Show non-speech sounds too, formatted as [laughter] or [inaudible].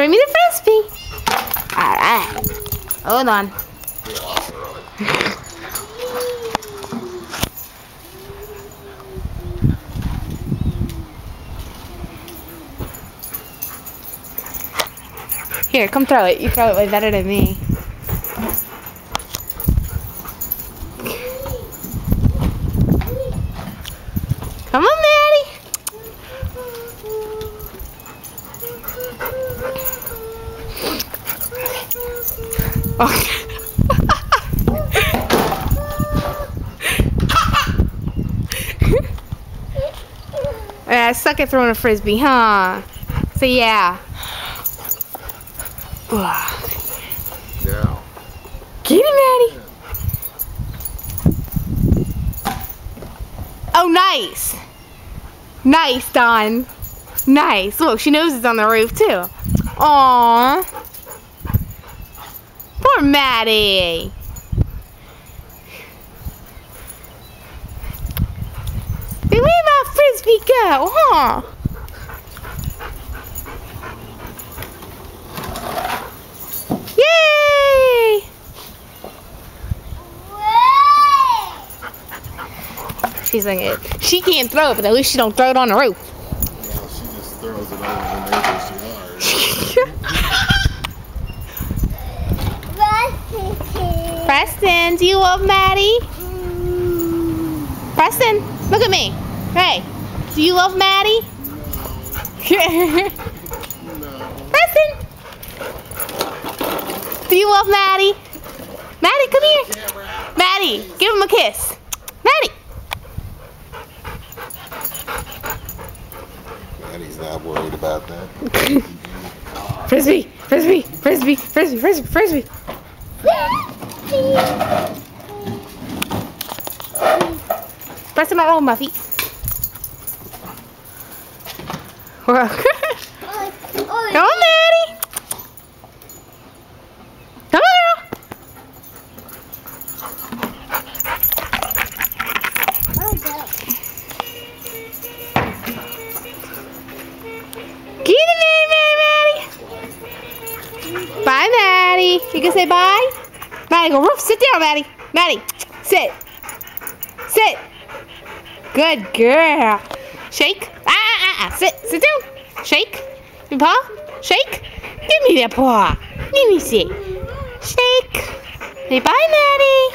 Bring me the frisbee. All right. Hold on. Here, come throw it. You throw it way better than me. Come on, Matty. Oh. [laughs] yeah, I suck at throwing a frisbee, huh? So yeah. Yeah. Get him, Matty. Oh, nice. Nice, Don. Nice. Look, she knows it's on the roof, too. Aww. Poor Matty. Where my frisbee go, huh? Yay! She's like, it. she can't throw it, but at least she don't throw it on the roof. Well, she just throws it over the Preston, do you love Matty? Preston, look at me. Hey, do you love Matty? No. [laughs] Preston, do you love Matty? Matty, come here. Matty, give him a kiss. Matty. Matty's not worried about that. [laughs] Frisbee, frisbee, frisbee, frisbee, frisbee, frisbee. Roll my feet. Well, Come on, Matty. Come on, girl. Get it, Matty, Matty. Bye, Matty. You can say bye? Matty, go roof. Sit down, Matty. Matty, sit. Sit. Good girl. Shake. Ah, ah, ah, ah. Sit. Sit down. Shake. Your paw. Shake. Give me that paw. Let me see. Shake. Say bye, Matty.